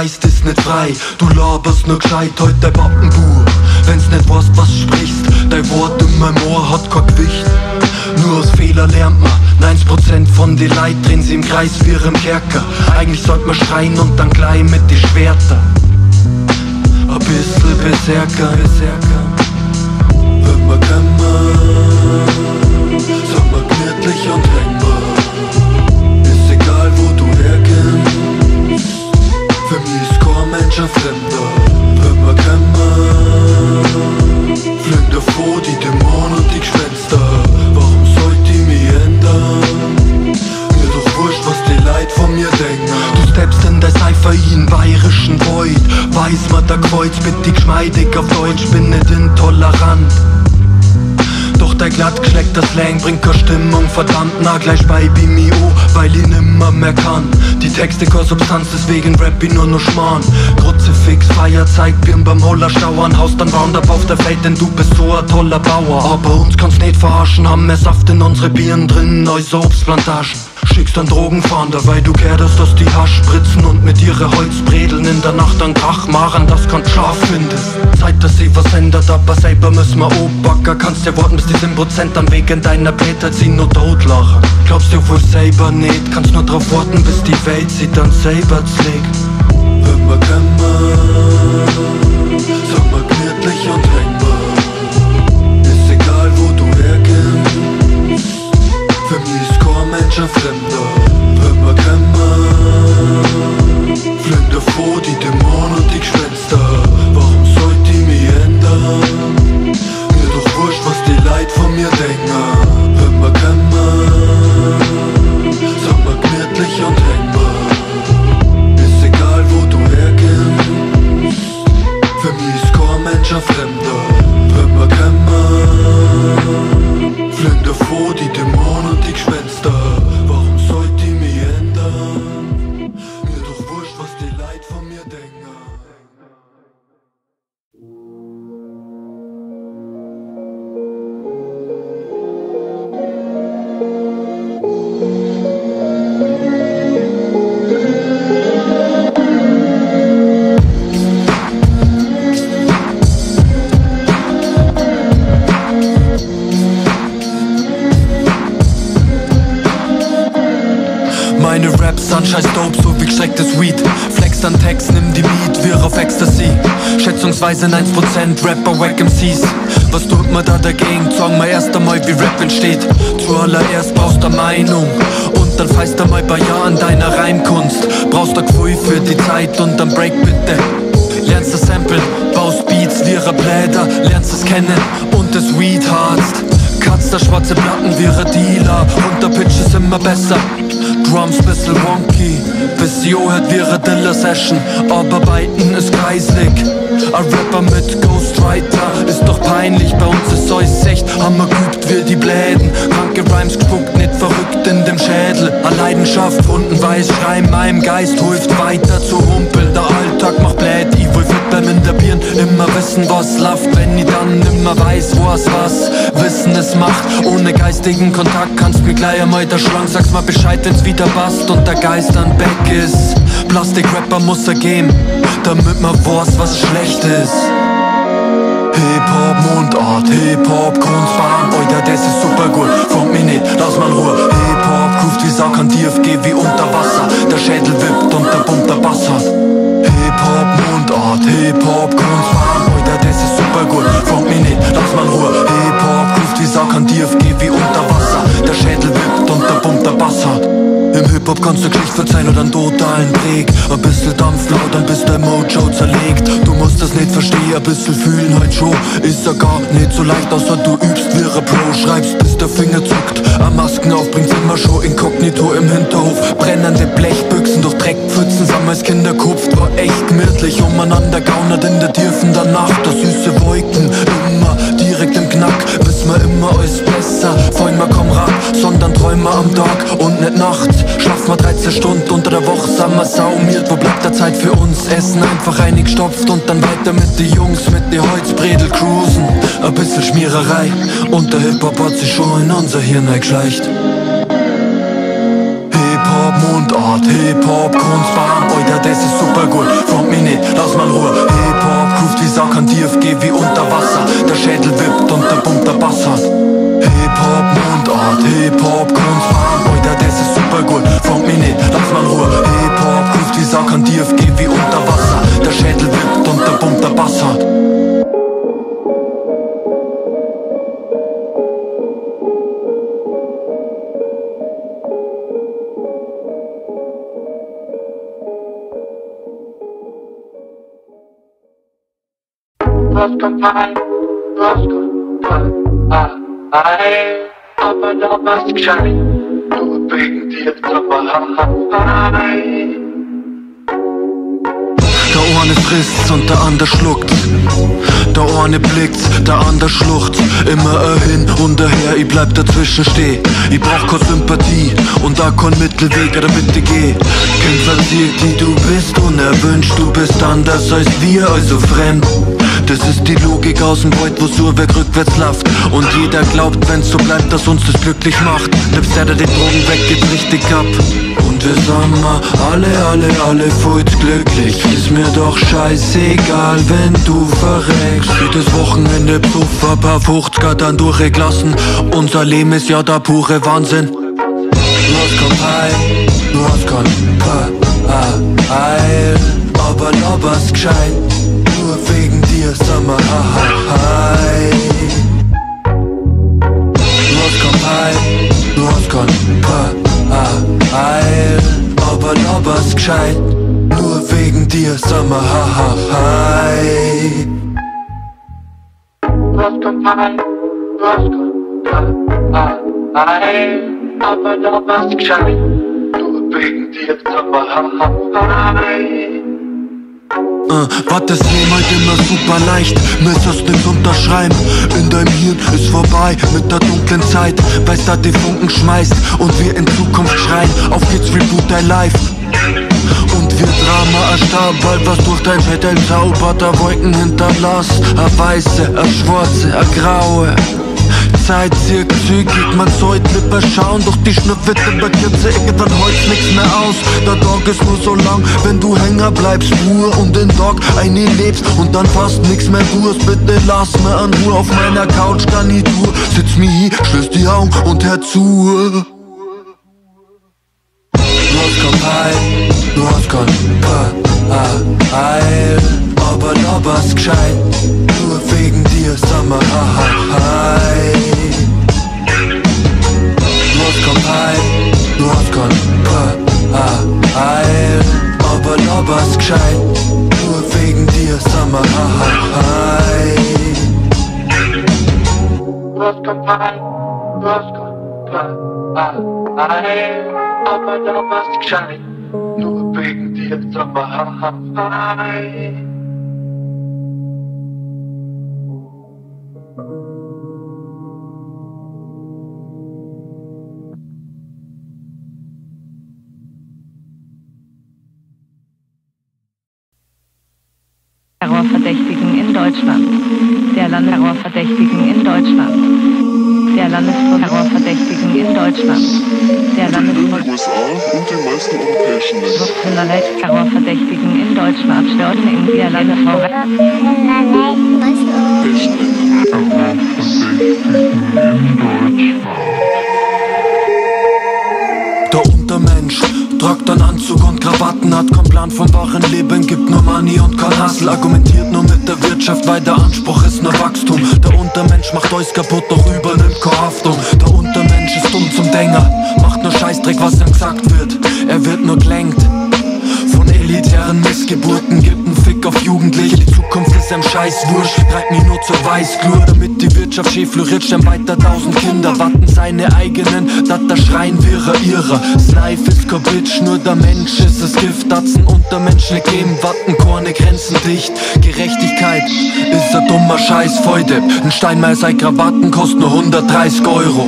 Geist ist nicht frei, du laberst nur gescheit, heute dein Pappenbuch. Wenn's nicht weißt, was sprichst, dein Wort in meinem Ohr hat kein Gewicht. Nur aus Fehler lernt man. 90% von den Leid drehen sie im Kreis wie im Kerker. Eigentlich sollte man schreien und dann gleich mit die Schwerter Ein bisschen Berserker, Berserker. Wenn man kann man Sag mal gemütlich und häng ein Fremder Wenn man Fliegen davor die Dämonen und die Gespenster Warum sollte ich mich ändern? Mir doch wurscht, was die Leid von mir denken. Du steppst in der Cypher in bayerischen Void. Weiß man der Kreuz, bitte geschmeidig auf Deutsch, bin nicht intolerant glatt geschleckte Slang bringt keine Stimmung Verdammt nah gleich bei Bimio, weil ich nimmer mehr kann. Die Texte keine Substanz, deswegen rap ich nur noch Schmarrn. Kruzifix, Feier zeigt Birn beim Hollerstauern Haus dann Roundup auf der Welt, denn du bist so ein toller Bauer. Aber uns kannst nicht verarschen, haben mehr Saft in unsere Bieren drin als Obstplantagen Schickst an Drogenfahnder, weil du gehört hast, dass die Hasch und mit ihre Holzbredeln in der Nacht an Krach machen, das kein Schlaf findest. Zeit, dass sie was ändert, aber selber müssen wir Obacker. Kannst dir warten, bis die 10% am Weg in deiner Peter ziehen nur totlachen. Glaubst du wohl selber nicht, kannst nur drauf warten, bis die Welt sie dann selber zlegt. Wenn kann man, sag mal gemütlich und kein Mensch ein Fremder. Schätzungsweise 1% Rapper, Wack MCs Was tut man da dagegen? Sag mal erst einmal, wie Rap entsteht. Zuallererst brauchst du Meinung. Und dann feist du mal bei Jahr an deiner Reimkunst. Brauchst du Gefühl für die Zeit und dann Break bitte. Lernst das Samplen, baust Beats wie Bläder Lernst es kennen und es Weed harzt Katz der schwarze Platten wie ein Dealer. Und der Pitch ist immer besser Drums bisschen wonky. Bis sie hört wie eine Diller-Session Aber Beiten ist kreislig Ein Rapper mit Ghostwriter Ist doch peinlich, bei uns ist alles echt Hammer geübt wie die Bläden. Kranke Rhymes gespuckt, nicht verrückt in dem Schädel. Eine Leidenschaft und ein Weißschreim Meinem Geist hilft weiter zu humpeln. Der Alltag macht blöd, ich will fit bleiben in der Birn Immer wissen, was läuft, wenn ich dann nimmer weiß, was. Was Wissen es macht, ohne geistigen Kontakt Kannst mir gleich einmal der Schlang, sag's mal Bescheid, wenn's wieder passt Und der Geist dann back ist. Plastik-Rapper muss er gehen, damit man weiß, was schlecht ist. Hip-Hop, Mundart, Hip-Hop, Kunstbahn. Alter, das ist super gut, front mich nicht, lass mal Ruhe. Hip-Hop, groovt wie Sau, kann DFG wie unter Wasser. Der Schädel wippt und der der Bass hat Hip-Hop, Mundart, Hip-Hop, Kunstbahn Alter, das ist super gut, front mich nicht, lass mal in Ruhe. Hip-Hop, groovt wie Sau, kann DFG wie unter Wasser. Der Schädel wippt und der Pump der Bass hat. Im Hip-Hop kannst du Geschicht verzeihen oder einen totalen Break Ein bisschen Dampf laut, dann bist dein Mojo zerlegt. Du musst das nicht verstehen, ein bisschen fühlen halt schon. Ist ja gar nicht so leicht, außer du übst wie ein Pro. Schreibst bis der Finger zuckt, ein Masken auf, bringt's immer schon Inkognito im Hinterhof. Brennende Blechbüchsen durch Dreckpfützen, sammelst Kinderkopft War echt gemütlich, umeinander gaunert in der Tiefen der Nacht Wo bleibt der Zeit für uns? Essen einfach eingestopft und dann weiter mit den Jungs, mit den Holzbredel cruisen. Ein bisschen Schmiererei und der Hip-Hop hat sich schon in unser Hirn eingeschleicht. Hip-Hop, Mundart, Hip-Hop, Kunstbahn, Alter, das ist super gut. Front mich nicht, lass mal Ruhe. Hip-Hop, ruft wie Sau, kann DFG wie unter Wasser. Der Schädel wippt und der Pump der Bass hat. Hip-Hop, Mundart, Hip-Hop, Kunstbahn, Alter, das ist super gut. Front mich nicht, lass mal Ruhe. Hip-Hop, ruft wie Sau, kann DFG wie unter Wasser. Der Schädel wippt und der Pump der Bass hat. Was kommt rein? Was kommt rein? Aber da was gescheit. Nur wegen dir dabei. Der eine frisst's und der andere schluckt's. Der eine blickt's, der andere schluchzt. Immer ein hin und her, ich bleib dazwischen steh. Ich brauch keine Sympathie und auch kein Mittelweg, oder bitte geh. Kind verzieht, die du bist, unerwünscht, du bist anders als wir, also fremd. Das ist die Logik aus dem Wald, wo Surwerk rückwärts läuft. Und jeder glaubt, wenn's so bleibt, dass uns das glücklich macht. Nimmst der die Drogen weg, geht's richtig ab. Wir sind alle, alle, alle voll glücklich. Ist mir doch scheißegal, wenn du verreckst. Jedes Wochenende Puffer, paar 50er dann durchgelassen. Unser Leben ist ja der pure Wahnsinn. Du hast kein Heil, du hast kein Heil, aber laberst gescheit. Nur wegen dir, sag mal, haha, gescheit. Nur wegen dir, mal, haha, hi. Was kommt rein? Was kommt rein? Aber da was gescheit. Nur wegen dir dabei. Äh, war das Leben halt immer super leicht, müsstest nix unterschreiben. In deinem Hirn ist vorbei mit der dunklen Zeit, weil's da die Funken schmeißt und wir in Zukunft schreien. Auf geht's, reboot dein Life. Und wir Drama erstarben, bald was durch dein Fett zaubert, der Wolken hinterlasst. A weiße, a schwarze, a graue. Zeit zirkt zügig, man sollte lieber doch die Schnur wird immer kürzer, irgendwann holt's nix mehr aus. Der Tag ist nur so lang, wenn du hänger bleibst, Ruhe und den Tag eine lebst und dann fast nix mehr tust. Bitte lass mir an Ruhe auf meiner Couch Garnitur, sitz mir hier, schließ die Augen und hör zu. Heil, du hast kein Heil, aber laberst gescheit. Nur wegen dir, haha, hi. Du hast kein Heil, du hast kein Heil, aber laberst gescheit. Nur wegen dir, mal, haha, hi. Was kommt rein? Was kommt rein? Aber da was gescheit. Nur wegen dir dabei. Terrorverdächtigen in Deutschland. Der Landesterrorverdächtigen in Deutschland. Der Landesterrorverdächtigen in Deutschland. Der in den Landesterrorverdächtigen USA und den meisten europäischen Ländern. Terrorverdächtigen in Deutschland. Störten in der Landesterrorverdächtigen Europäischen Ländern. Tragt einen Anzug und Krawatten, hat keinen Plan vom wahren Leben, gibt nur Money und kein Hassel, argumentiert nur mit der Wirtschaft, weil der Anspruch ist nur Wachstum. Der Untermensch macht euch kaputt, doch übernimmt keine Haftung. Der Untermensch ist dumm zum Denker, macht nur Scheißdreck, was ihm gesagt wird. Er wird nur gelenkt. Von elitären Missgeburten gibt einen Fick auf Jugendliche. Die Zukunft ist ein Scheißwurst, treibt mich nur zur Weißglur. Damit die Wirtschaft schön floriert, stehen weiter tausend Kinder, warten seine eigenen, dat da schreien wirrer ihrer. Das Life ist kein nur der Mensch ist das Gift. Datzen unter Menschen geben, warten keine Grenzen dicht. Gerechtigkeit ist ein dummer Scheiß, Freude. Ein Steinmeier sei Krawatten kostet nur 130 Euro.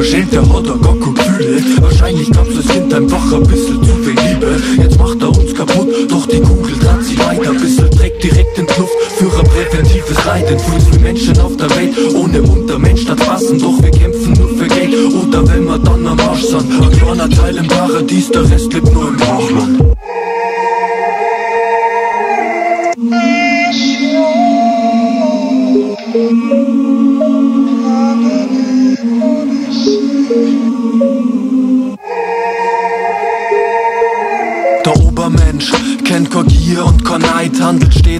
Unverschämt, der hat da gar keine Gefühle Wahrscheinlich gab's als Kind einfach ein bisschen zu viel Liebe. Jetzt macht er uns kaputt, doch die Kugel dreht sie weiter. Bisschen Dreck direkt in die Luft für ein präventives Leiden. Fühlst wie Menschen auf der Welt ohne Untermensch statt passen Doch wir kämpfen nur für Geld. Oder wenn wir dann am Arsch sind. Ein kleiner Teil im Paradies, der Rest lebt nur im Brachland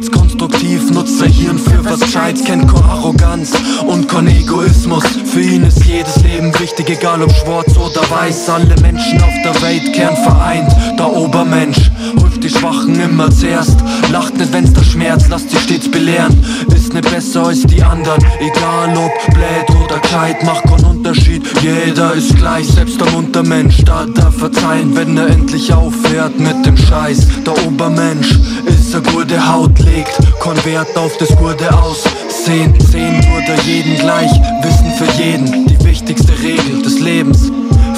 stets konstruktiv, nutzt sein Hirn für was Gescheites, kennt keine Arroganz und kein Egoismus. Für ihn ist jedes Leben wichtig, egal ob schwarz oder weiß. Alle Menschen auf der Welt kern vereint, der Obermensch hilft die Schwachen immer zuerst. Lacht nicht, wenn's der Schmerz, lasst sie stets belehren. Ist nicht besser als die anderen, egal ob blöd oder gescheit, macht keinen Unterschied. Jeder ist gleich, selbst der Untermensch, da darf verzeihen, wenn er endlich aufhört mit dem Scheiß. Der Obermensch Mensch ist eine gute Haut, legt kein Wert auf das gute Aussehen. Sehen wurde jeden gleich, Wissen für jeden, die wichtigste Regel des Lebens.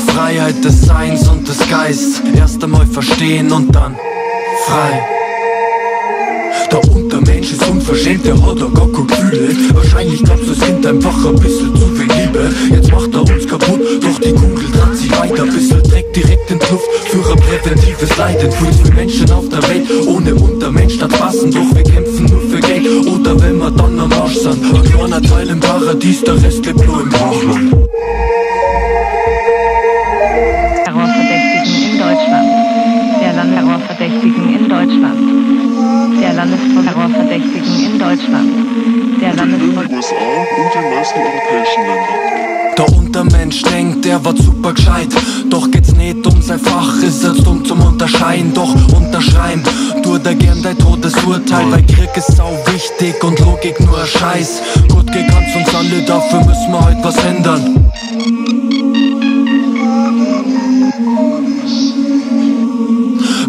Freiheit des Seins und des Geistes, erst einmal verstehen und dann frei. Der Untermensch ist unverschämt, der hat auch gar keine Gefühle Wahrscheinlich gab's das Kind einfach ein bisschen zu viel Liebe Jetzt macht er uns kaputt, doch die Kugel dreht sich weiter Bisschen Dreck direkt in die Luft für ein präventives Leiden Fühlst wie Menschen auf der Welt. Ohne Untermensch statt passen Doch wir kämpfen nur für Geld. Oder wenn wir dann am Arsch sind. Ein kleiner Teil im Paradies, der Rest lebt nur im Brachland Terrorverdächtigen in Deutschland. Der Landesterrorverdächtigen in Deutschland. Der Landesver USA und den meisten europäischen Ländern. Der Untermensch denkt, der war super gescheit. Doch geht's nicht um sein Fach, ist er dumm zum Unterscheiden. Doch unterschreiben, tu da gern dein Todesurteil Weil Krieg ist sau wichtig und Logik nur ein Scheiß. Gut gekannt uns alle, dafür müssen wir heute was ändern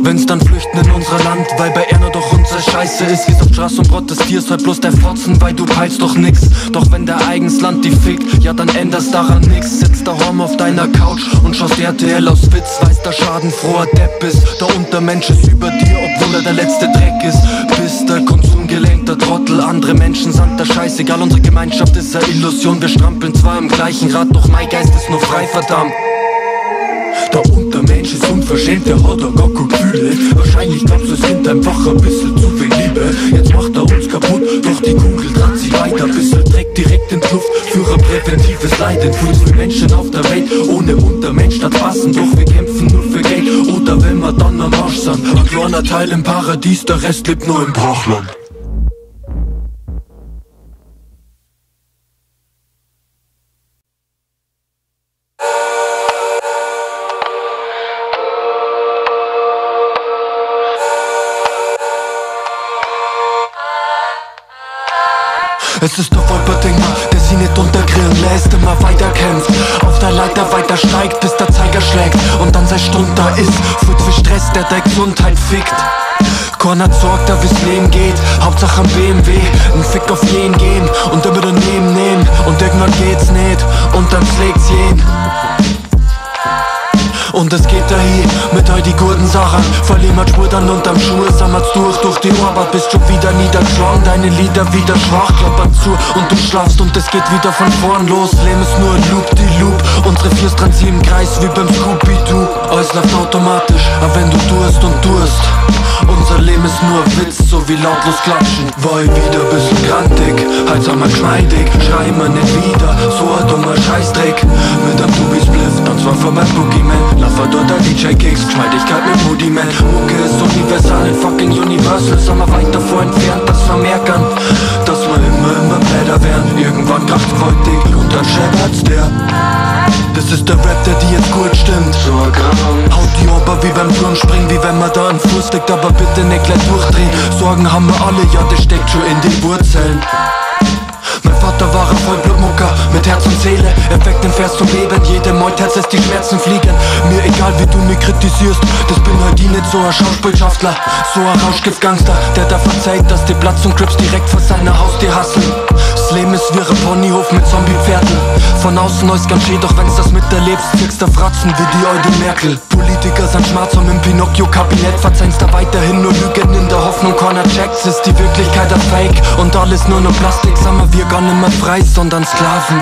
Wenn's dann flüchten in unser Land, weil bei Erna doch unser Scheiße ist. Gehst auf Straße und protestierst, halt bloß der Fotzen, weil du peilst doch nix. Doch wenn der eigens Land die fickt, ja dann änderst daran nix. Sitzt daheim auf deiner Couch und schaust RTL aus Witz Weiß der schadenfroher Depp ist, der Untermensch ist über dir, obwohl er der letzte Dreck ist. Bist der konsumgelenkter Trottel, andere Menschen sind der Scheißegal Unsere Gemeinschaft ist eine Illusion, wir strampeln zwar im gleichen Rad Doch mein Geist ist nur frei, verdammt. Der Untermensch ist unverschämt, der hat auch gar keine Gefühle Wahrscheinlich gab's das Kind einfach ein bisschen zu viel Liebe. Jetzt macht er uns kaputt, doch die Kugel dreht sich weiter. Bisschen Dreck direkt in die Luft für ein präventives Leiden. Fühlst wie Menschen auf der Welt ohne Untermensch statt passen. Doch wir kämpfen nur für Geld. Oder wenn wir dann am Arsch sind. Ein kleiner Teil im Paradies, der Rest lebt nur im Brachland Es ist der Wolperdinger, der sie nicht untergrillen lässt, immer weiter kämpft. Auf der Leiter weiter steigt, bis der Zeiger schlägt und dann sei Stund da ist. Führt für Stress, der der Gesundheit fickt. Keiner sorgt, da wie's Leben geht, Hauptsache am BMW, ein Fick auf jeden gehen und über daneben nehmen und irgendwann geht's nicht und dann schlägt's jeden. Und es geht dahin mit all die guten Sachen. Verlieren wir Spur dann unterm Schuh. Sammelt's durch, durch die Arbeit Bist schon wieder niedergeschlagen. Deine Lieder wieder schwach, klappern zu. Und du schlafst und es geht wieder von vorn los. Leben ist nur Loop, die Loop. Unsere Fürs dran im Kreis wie beim Scooby-Doo. Alles läuft automatisch, aber wenn du durst und durst. Unser Leben ist nur Witz, so wie lautlos klatschen. War wieder bisschen grantig, halt sag mal geschmeidig. Schrei mir nicht wieder, so ein dummer Scheißdreck DJ Kicks, Geschmeidigkeit mit Moody Man. Mucke ist universal in fucking Universal Sind wir weit davor entfernt, das vermerken Dass wir immer, immer bläder werden. Irgendwann kracht's gewaltig und dann scheppert's der. Das ist der Rap, der dir jetzt gut stimmt. So Haut die Ober wie beim Turmspringen Wie wenn man da einen Fuß legt, aber bitte nicht gleich durchdrehen. Sorgen haben wir alle, ja, das steckt schon in den Wurzeln Vater war ein Vollblutmucker mit Herz und Seele. Er weckt den Vers zum Leben, jedem Herz lässt die Schmerzen fliegen. Mir egal, wie du mich kritisierst, das bin halt ich nicht so ein Schauspielschaftler, so ein Rauschgiftgangster, der da verzeiht, dass die Platz und Crips direkt vor seiner Haustür hasseln. Das Leben ist wie ein Ponyhof mit Zombiepferden. von außen alles ganz schön, doch wenn's das miterlebst, kriegst du Fratzen wie die Eudi Merkel. Politiker sind schwarz und im Pinocchio-Kabinett verzeihst da weiterhin nur Lügen in der Hoffnung, keiner checkt, ist die Wirklichkeit ein Fake und alles nur noch Plastik, sagen wir gar nicht mehr frei, sondern Sklaven.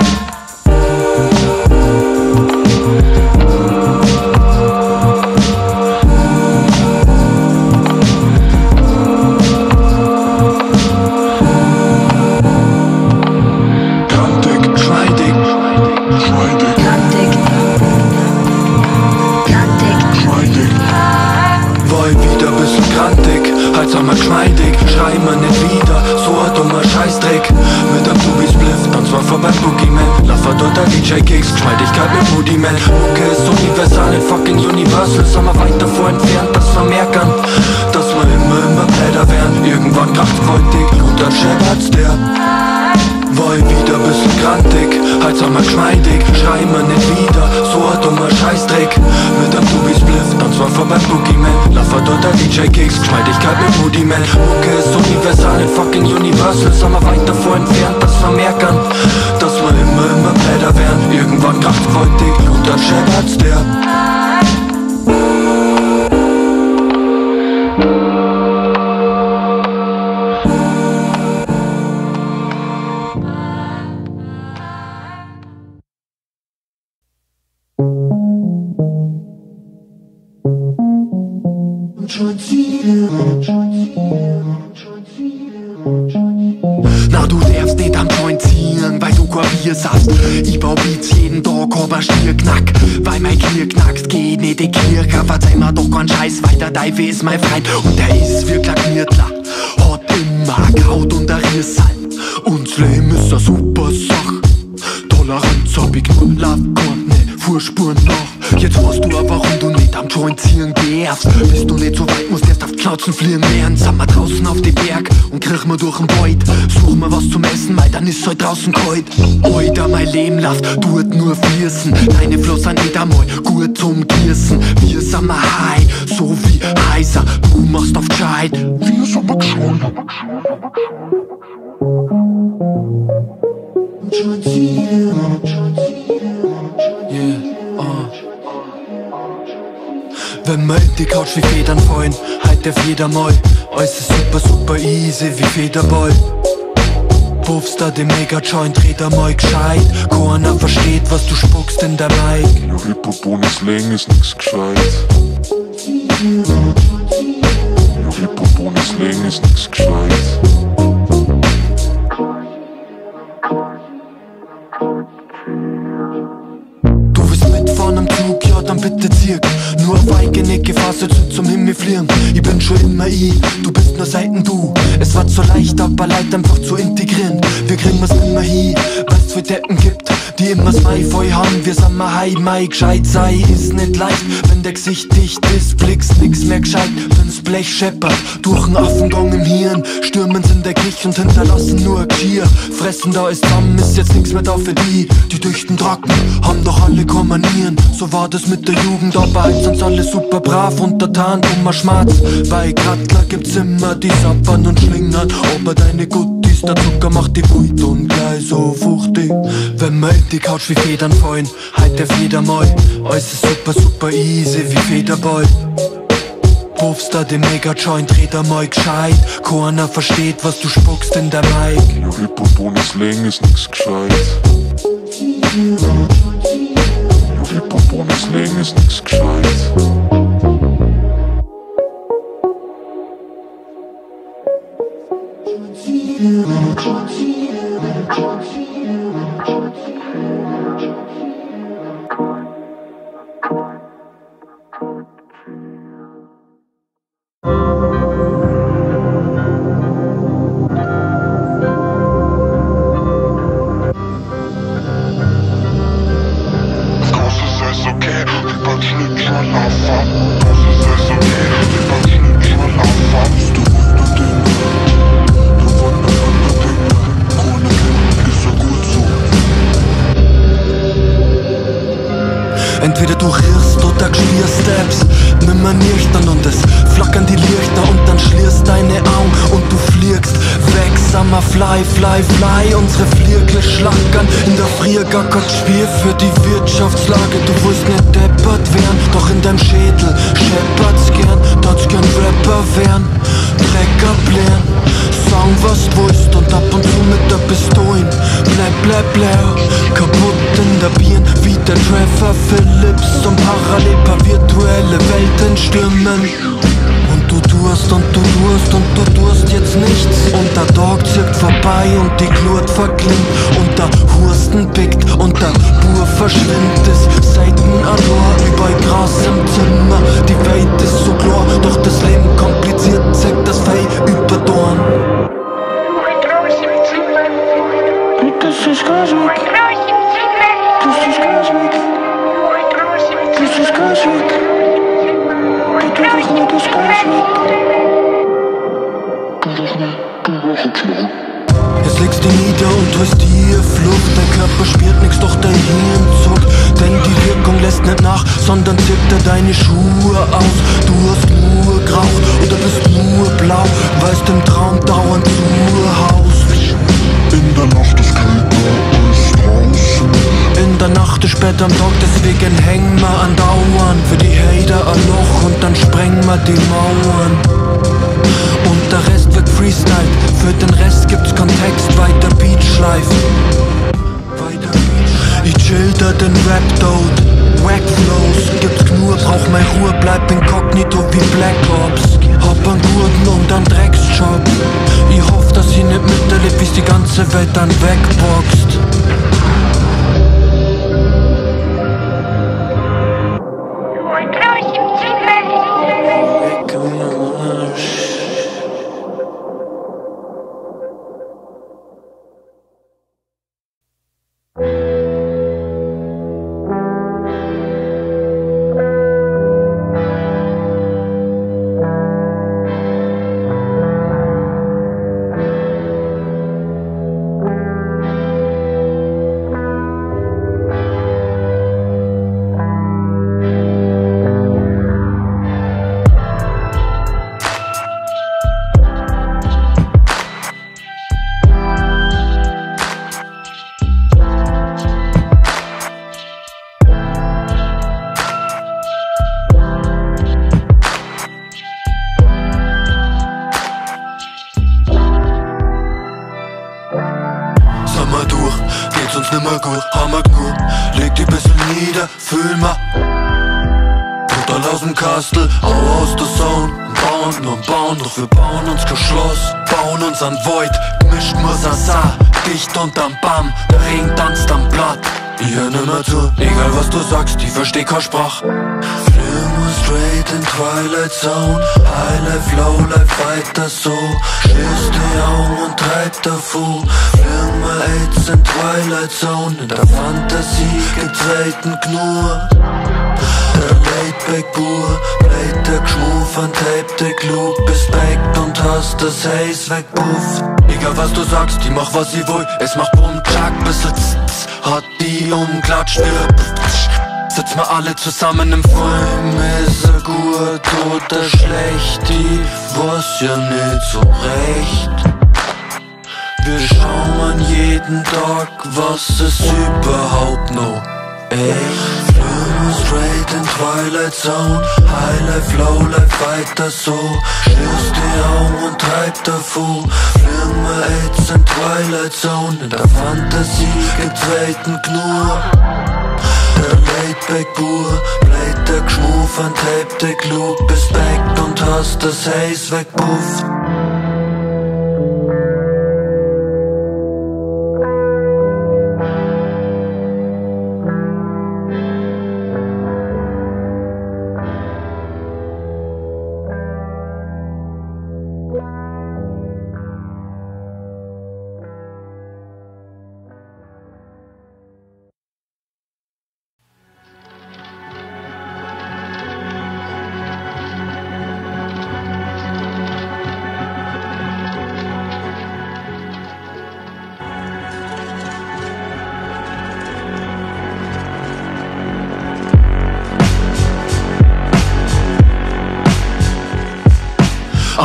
Die Kirche. Verzeih mir doch keinen Scheiß, der Teufel ist mein Freund. Und der ist wirklich Knirtler. Hat immer Kraut und ein Rissal. Und das Leben ist eine super Sache. Toleranz hab ich nur, lauf keine Furspuren nach. Jetzt weißt du auch, warum du nicht ziehen darfst. Bist du nicht so weit, musst erst auf die Knauzen fliehen lernen. Sind wir draußen auf die Berg und kriegen wir durch den Wald. Suchen wir was zum Essen, weil dann ist halt draußen kalt. Alter, mein Leben läuft, tut nur fließen. Deine Floss sind nicht einmal gut zum Gießen. Wir sind mal high, so wie heiser. Du machst auf Gescheit. Wir sind mal gescheit. Yeah, Wenn wir in die Couch wie Federn fallen, halt der mal. Alles ist super, super easy wie Federball. Puffst da den Mega-Joint, dreht er mal gescheit. Keiner versteht, was du spuckst in der Mic. Ja, Hip-Hop-Bonus Länge ist nix gescheit. Ja, Hip-Hop-Bonus Länge ist nix gescheit. Mai gescheit sei Ist nicht leicht, wenn der Gesicht dicht ist Blickst nix mehr gescheit, wenn's Blech scheppert Durch den Affengang im Hirn. Stürmen's in der Küche und hinterlassen nur Geschirr Fressen da ist zusammen, ist jetzt nichts mehr da für die. Die Düchten trocken, haben doch alle Manieren. So war das mit der Jugend, aber heute sind's alle super brav Untertan, dummer Schmerz Bei Grattler gibt's immer die Sappern und Schlingern. Aber deine Guttis, der Zucker macht die Wut und gleich so fuchtig Wenn wir in die Couch wie Federn fallen Halt der Feder mal. Alles ist super, super easy wie Federball Puffst da den Mega-Joint, dreht er mal gescheit Keiner versteht, was du spuckst in der Mic Ja, Hip-Hop-Bonus Länge ist nix gescheit. Ja, Hip-Hop-Bonus Länge ist nix gescheit. Das Entweder du riechst oder gespürst Steps Nimmer nüchtern und es flackern die Lichter Und dann schlierst deine Augen und du fliegst. Weg Sag immer fly, fly, fly Unsere Fliegle schlackern In der Früh gar kein Spiel für die Wirtschaftslage. Du willst nicht deppert werden Doch in deinem Schädel scheppert's gern. Dort gern Rapper werden Drecker blären Song was willst Und ab und zu mit der Pistolen. Bleib, bleib leer Kaputt in der Birn Wie der Trevor Phillips. Und parallel paar virtuelle Welten stürmen du tust und du tust und du tust jetzt nichts. Und der Tag zirkt vorbei und die Glut verklimmt Und der Hursten pickt und der Bur verschwindet. Seiten allein überall Gras im Zimmer. Die Welt ist so klar, die ganze Welt dann wegboxt durch, geht's uns nimmer gut, wir genug Leg die bisschen nieder, fühl mal. Total aus dem Kastel, au aus der Zone Bauen und bauen, doch wir bauen uns kein Schloss. Bauen uns an Void, gemischt Musasa Dicht unterm Baum, der Regen tanzt am Blatt. Hör nimmer zu, egal was du sagst, ich versteh keine Sprache. Fliegen straight in Twilight Zone. Highlife, Lowlife, weiter so. Schließ die Augen und treib Fliegen wir AIDS in Twilight Zone. In der Fantasie gibt's Welten nur der Laidback-Bur, Blade der Geschmuf an Tape, der Club bist back und hast das Haze weg, puff Egal was du sagst, die mach was sie will, es macht Bumm, Jack, bisschen tss, tss, hat die umklatscht, wir Sitzen wir alle zusammen im Film, ist er gut oder schlecht, die was ja nicht so recht. Wir schauen jeden Tag, was ist überhaupt noch echt. Fliegen straight in Twilight Zone, Highlife, Lowlife, weiter so. Schließ die Augen und treib davor. Fliegen wir AIDS in Twilight Zone, in der Fantasie gibt's Welten nur. Der Laidback-Bur, Blade der Geschmuf an Tape, der Club bist back und hast das Haze weg,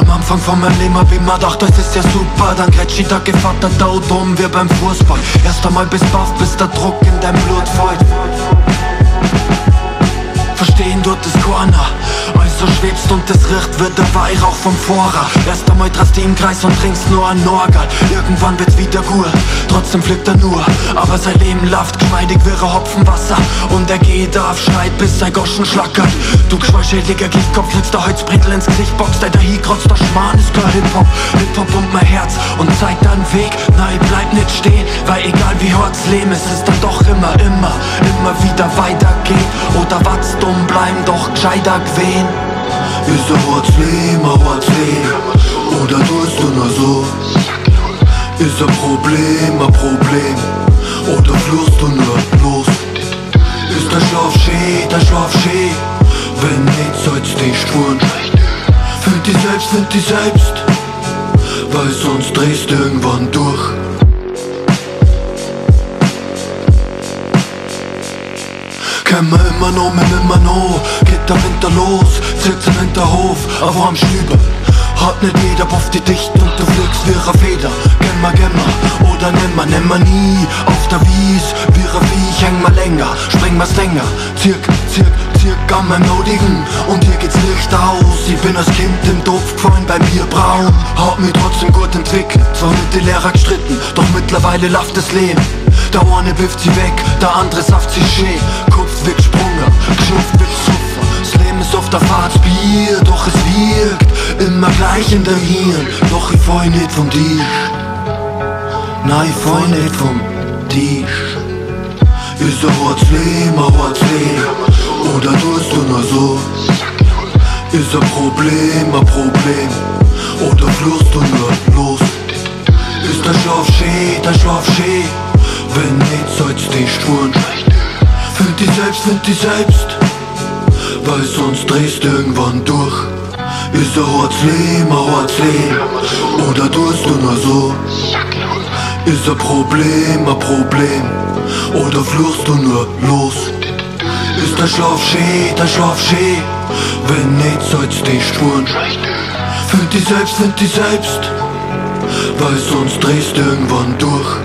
puff. Anfang von meinem Leben hab ich mir gedacht, das ist ja super. Dann grätscht ich da gevattert da um wie beim Fußball. Erst einmal bis baff, bis der Druck in dein Blut fällt. Verstehen dort ist keiner so schwebst und es riecht wie der Weihrauch vom Vorrat. Erst einmal drast du im Kreis und trinkst nur ein Norgal. Irgendwann wird's wieder gut, trotzdem fliegt er nur. Aber sein Leben läuft geschmeidig wie ein Hopfenwasser Und er geht auf, schreit bis sein Goschen schlackert. Du geschweischädliger Gichtkopf, kriegst der Holzbrettel ins Gesicht Boxt, der dahin kratzt, der Schmarrn ist klar Hip-Hop Hip-Hop pumpt mein Herz und zeigt einen Weg. Nein, bleib nicht stehen, weil egal wie hart's Leben ist, ist dann doch immer, immer, immer wieder weitergeht. Oder was dumm bleiben, doch gescheiter gewesen ist ein Wortsleben, ein Wortsleben Oder tust du nur so? Ist ein Problem, ein Problem? Oder fluchst du nur los? Ist der Schlaf schön, der Schlaf schön? Wenn nicht, sollst dich spuren Find dich selbst, find dich selbst. Weil sonst drehst du irgendwann durch. Wir immer noch, mit immer noch Der Winter los, zirkt zum Hinterhof Aber am Stübe hat nicht jeder Buff die dicht und du fliegst wie eine Feder. Gemma, gemma oder nimmer, nimmer nie Auf der Wies, wie ein Viech, häng mal länger Spring mal länger, zirk, zirk, zirk an meinem Nodigen Und hier geht's Licht aus. Ich bin als Kind im Dorf gefallen beim Bierbrauen. Hab mich trotzdem gut entwickelt Zwar mit den Lehrer gestritten, doch mittlerweile läuft das Leben. Der eine bifft sie weg, der andere saft sie schön. Kopf wird gesprungen, geschnupft wird Das Leben ist oft der Fahrtsbier, doch es wirkt Immer gleich in dem Hirn, doch ich fall nicht vom Tisch. Nein, ich fall nicht vom Tisch. Ist ein hartes Leben, ein hartes Leben Oder tust du nur so? Ist ein Problem, ein Problem. Oder fluchst du nur los? Ist der Schlaf schön, der Schlaf schön? Wenn nicht, soll's dich tun. Find dich selbst, find dich selbst Weil sonst drehst du irgendwann durch. Ist ein hartes Leben Oder tust du nur so? Ist ein Problem, ein Problem. Oder fluchst du nur los? Ist der Schlaf schön, der Schlaf schön Wenn nicht, soll's dich tun Find dich selbst, find dich selbst. Weil sonst drehst du irgendwann durch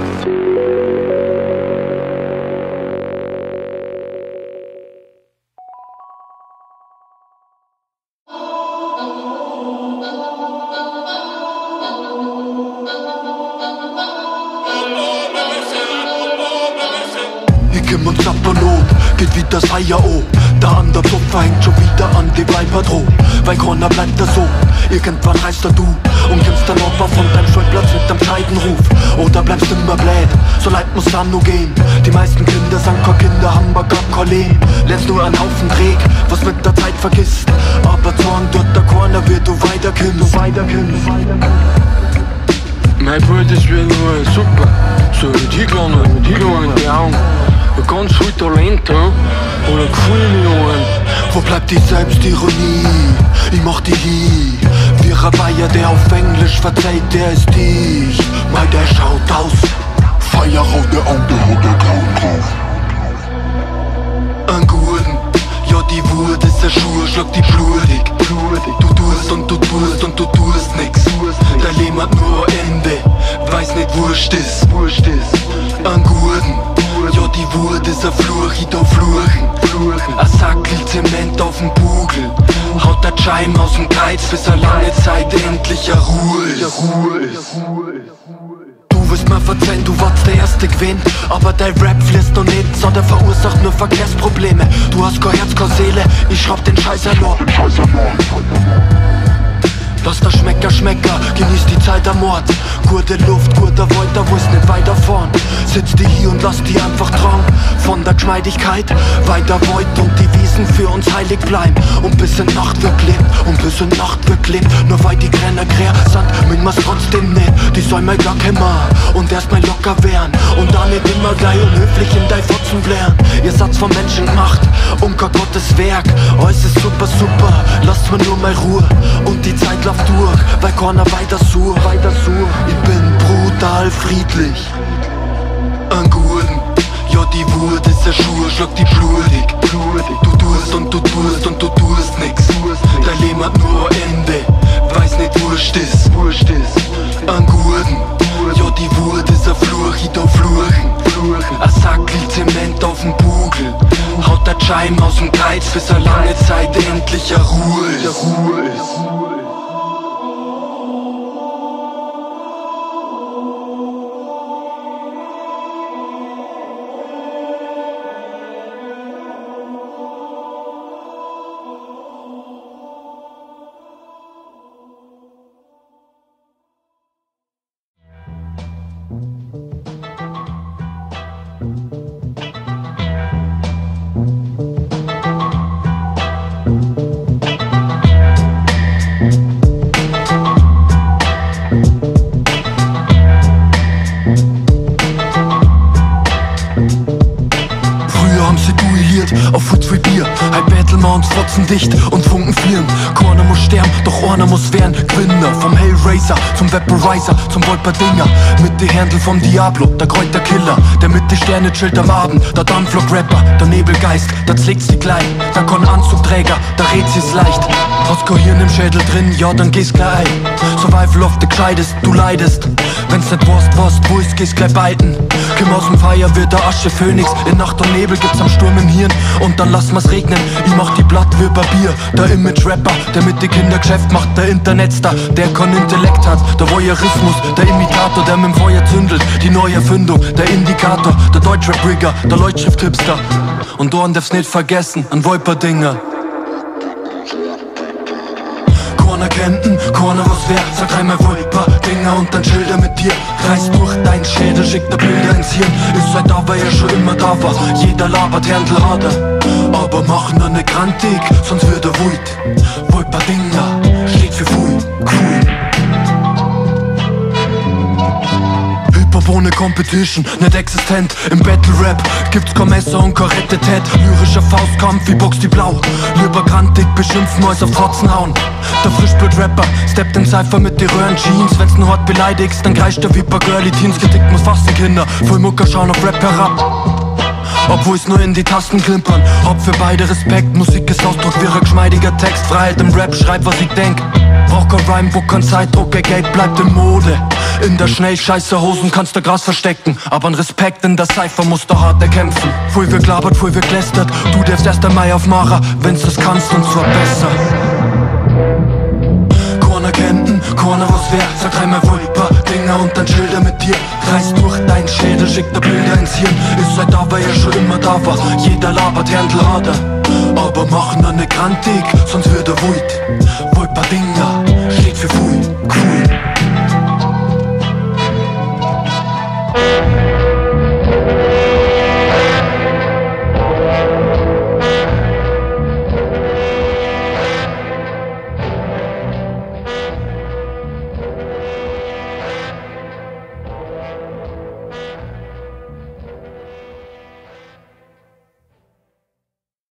Leben Lernst nur einen Haufen Dreck, was mit der Zeit vergisst Aber Zorn dort der Corner wird du weiter kind, du weiter kind Mijn broer is weer nur super, so die kleine, die kleine, die Augen ganz viel Talent oder Gefühl in Ohren. Wo bleibt die Selbstironie? Ich mach die hin. Wie ein Bayer, der auf Englisch verzeiht, der ist dicht. Mal der schaut aus. Feierrote Augen, der hat der Grauen drauf. Ein Gurden, ja die Wut ist der Schuh, schlag die blutig. Du tust und du tust und du tust nix. Dein Leben hat nur Ende, weiß nicht, wurscht ist. Ein Gurden, ja die Wut ist ein Fluch, ich da fluchen Ein Sackel Zement auf dem Bugel Haut der Scheim aus dem Geiz, bis eine lange Zeit endlich Ruhe ist Wirst mir verzeihen, du warst der erste Gewinn Aber dein Rap fließt noch nicht, sondern verursacht nur Verkehrsprobleme. Du hast kein Herz, keine Seele, ich schraub den Scheiß nur Lass das Schmecker, Schmecker, genieß die Zeit am Ort. Gute Luft, guter da wo es nicht weiter vorn? Sitz die hier und lass die einfach dran Von der Geschmeidigkeit weiter Void und die Wiesen für uns heilig bleiben. Und bis in Nacht wird gelebt, und bis in Nacht wird gelebt. Nur weil die Grenner quer sind, müssen wir's trotzdem nicht. Die soll mal gar kämmer und erst mal locker werden Und dann nicht immer gleich unhöflich in dein Fotzen blären. Ihr Satz von Menschen gemacht, kein Gottes Werk. Alles ist super, super, lasst mir nur mal Ruhe. Und die Zeit läuft durch, weil keiner weiter sucht, weiter sucht Ich bin brutal friedlich Ein Gurden, ja die Wut ist der Schuh, schlag die blutig Du tust und du tust und du tust nix Dein Leben hat nur Ende, weiß nicht, wurscht ist, wurscht ist. An Gurden, ja die Wut ist ein Fluch, ich da fluchen. Ein Sackel Zement auf dem Bugel, haut der Scheim aus dem Geiz, bis er lange Zeit endlich eine Ruhe ist. Fotzen dicht und Funken flieren. Corner muss sterben, doch einer muss werden. Gewinner vom Hellraiser zum Vaporizer zum Wolperdinger. Mit die Händel vom Diablo, der Kräuterkiller. Der mit die Sterne chillt am Abend. Der Dampflok-Rapper, der Nebelgeist, der zlegt's die gleich. Der Kon Anzugträger, der Rätsel's leicht. Hast kein Hirn im Schädel drin, ja dann geh's gleich ein. Survival of the Gescheitest, du leidest. Ist, gehst gleich beiten. Komm aus dem Feier, wird der Asche Phönix. In Nacht und Nebel gibt's am Sturm im Hirn. Und dann lass mal's regnen. Ich mach die Blatt wie Papier. Der Image-Rapper, der mit die Kinder Geschäft macht. Der Internetstar, der kein Intellekt hat. Der Voyeurismus, der Imitator, der mit dem Feuer zündelt. Die neue Erfindung, der Indikator. Der Deutschrap-Rigger, der Leutschrift-Hipster. Und Dorn darf's nicht vergessen, ein Wolperdinger. Corner Kenten, Corner was wär Sag einmal Wolper, Dinger und dann Schilder mit dir. Kreis durch dein Schädel, schickt der Bilder ins Hirn. Ist seit da, weil er schon immer da war. Jeder labert Händel er Aber machen er nicht grantig, sonst wird er wut Wolper Dinger, ohne Competition, nicht existent. Im Battle Rap gibt's kein Messer und kein Rettetet Lyrischer Faustkampf wie Box die Blau. Lieber grantig beschimpfen als auf Trotzen hauen. Der Frischblut-Rapper steppt in Cypher mit die Röhren-Jeans Wenn's nur hart beleidigst, dann kreischt er wie paar Girly Teens. Kritik muss fassen Kinder, voll Mucker schauen auf Rap herab obwohl's nur in die Tasten klimpern. Hab für beide Respekt, Musik ist Ausdruck ein geschmeidiger Text. Freiheit im Rap, schreib was ich denk. Brauch kein Rhymebook, kein Zeitdruck, ey, Geld bleibt in Mode. In der schnell scheiße Hosen kannst du Gras verstecken. Aber ein Respekt in der Cypher musst du hart erkämpfen. Voll wir glabert, voll wir lästert Du darfst erst einmal auf Mara, wenn's das kannst und zwar besser Corner was wär Sag einmal Wolper, Dinger und dann Schilder mit dir. Kreis durch dein Schädel, schickt der Bilder ins Hirn. Ist seit da, weil er schon immer da war Jeder labert Händel hat er Aber machen nicht grantig, sonst wird er wut Wolper Dinger